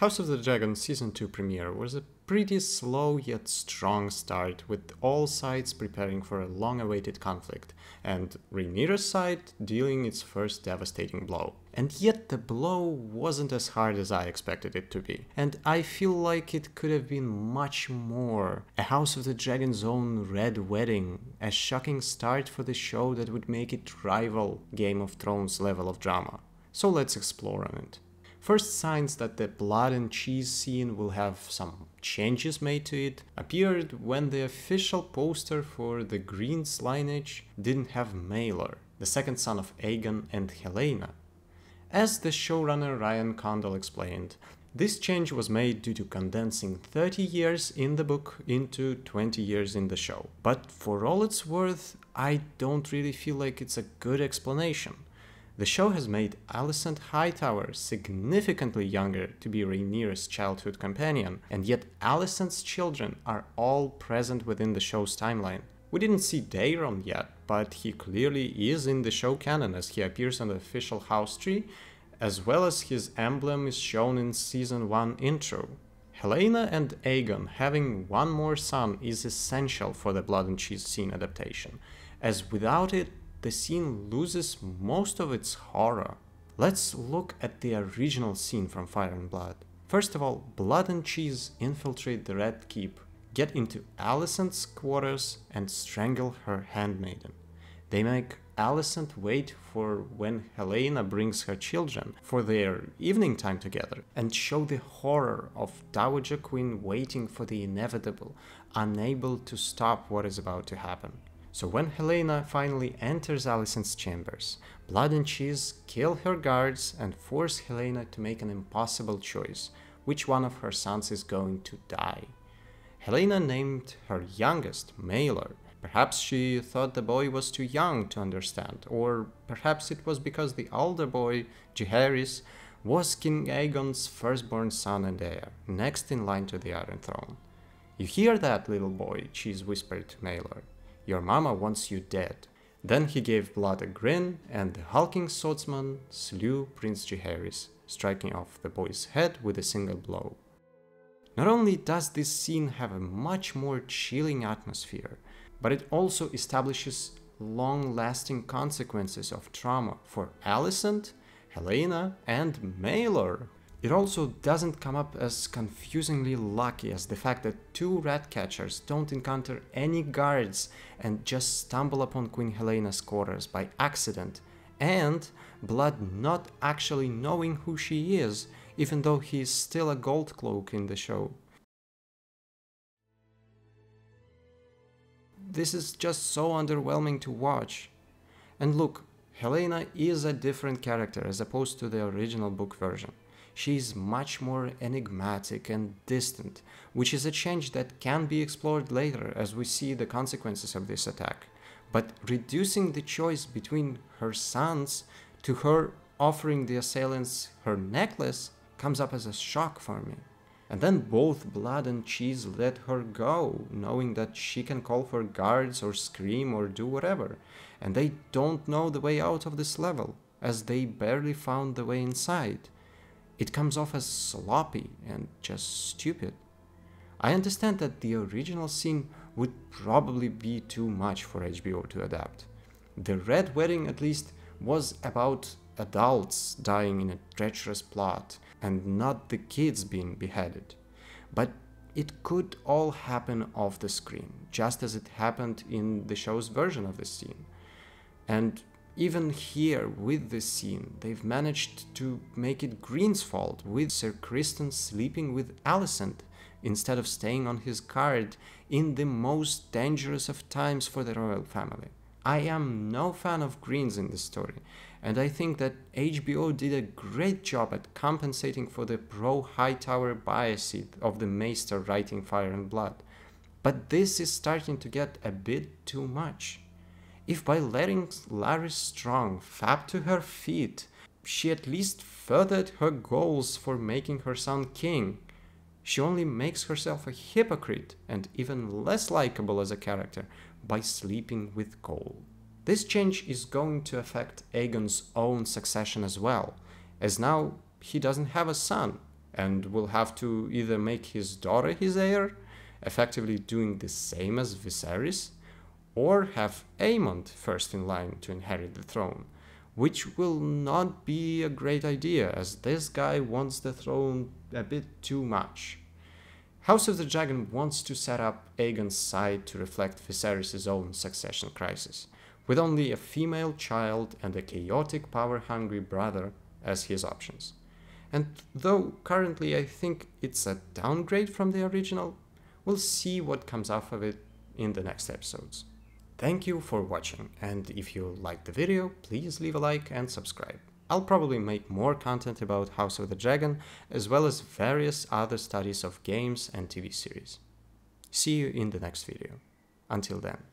House of the Dragon Season 2 premiere was a pretty slow yet strong start, with all sides preparing for a long awaited conflict, and Rhaenyra's side dealing its first devastating blow. And yet the blow wasn't as hard as I expected it to be, and I feel like it could have been much more. A House of the Dragon's own Red Wedding, a shocking start for the show that would make it rival Game of Thrones level of drama. So let's explore on it. First signs that the blood and cheese scene will have some changes made to it appeared when the official poster for the Green's lineage didn't have Maelor, the second son of Aegon and Helaena. As the showrunner Ryan Condal explained, this change was made due to condensing 30 years in the book into 20 years in the show. But for all it's worth, I don't really feel like it's a good explanation. The show has made Alicent Hightower significantly younger to be Rhaenyra's childhood companion, and yet Alicent's children are all present within the show's timeline. We didn't see Daeron yet, but he clearly is in the show canon as he appears on the official house tree, as well as his emblem is shown in season 1 intro. Helaena and Aegon having one more son is essential for the Blood and Cheese scene adaptation, as without it, the scene loses most of its horror. Let's look at the original scene from Fire and Blood. First of all, Blood and Cheese infiltrate the Red Keep, get into Alicent's quarters, and strangle her handmaiden. They make Alicent wait for when Helaena brings her children for their evening time together and show the horror of Dowager Queen waiting for the inevitable, unable to stop what is about to happen. So when Helaena finally enters Alicent's chambers, Blood and Cheese kill her guards and force Helaena to make an impossible choice, which one of her sons is going to die. Helaena named her youngest Maelor. Perhaps she thought the boy was too young to understand, or perhaps it was because the older boy, Jaehaerys, was King Aegon's firstborn son and heir, next in line to the Iron Throne. You hear that, little boy, Cheese whispered to Maelor. Your mama wants you dead. Then he gave Blood a grin, and the hulking swordsman slew Prince Jaehaerys, striking off the boy's head with a single blow. Not only does this scene have a much more chilling atmosphere, but it also establishes long-lasting consequences of trauma for Alicent, Helaena, and Maelor, it also doesn't come up as confusingly lucky as the fact that two rat catchers don't encounter any guards and just stumble upon Queen Helaena's quarters by accident, and Blood not actually knowing who she is, even though he is still a gold cloak in the show. This is just so underwhelming to watch. And look, Helaena is a different character as opposed to the original book version she's much more enigmatic and distant, which is a change that can be explored later as we see the consequences of this attack. But reducing the choice between her sons to her offering the assailants her necklace comes up as a shock for me. And then both Blood and Cheese let her go, knowing that she can call for guards or scream or do whatever. And they don't know the way out of this level, as they barely found the way inside it comes off as sloppy and just stupid. I understand that the original scene would probably be too much for HBO to adapt. The Red Wedding, at least, was about adults dying in a treacherous plot and not the kids being beheaded. But it could all happen off the screen, just as it happened in the show's version of the scene. And even here with this scene, they've managed to make it Green's fault, with Sir Criston sleeping with Alicent instead of staying on his guard in the most dangerous of times for the royal family. I am no fan of Greens in this story, and I think that HBO did a great job at compensating for the pro Hightower bias of the Maester writing Fire and Blood. But this is starting to get a bit too much. If by letting Larys Strong fap to her feet, she at least furthered her goals for making her son king, she only makes herself a hypocrite and even less likable as a character by sleeping with Cole. This change is going to affect Aegon's own succession as well, as now he doesn't have a son, and will have to either make his daughter his heir, effectively doing the same as Viserys, or have Aemond first in line to inherit the throne, which will not be a great idea as this guy wants the throne a bit too much. House of the Dragon wants to set up Aegon's side to reflect Viserys' own succession crisis, with only a female child and a chaotic power-hungry brother as his options. And though currently I think it's a downgrade from the original, we'll see what comes off of it in the next episodes. Thank you for watching, and if you liked the video, please leave a like and subscribe. I'll probably make more content about House of the Dragon, as well as various other studies of games and TV series. See you in the next video. Until then.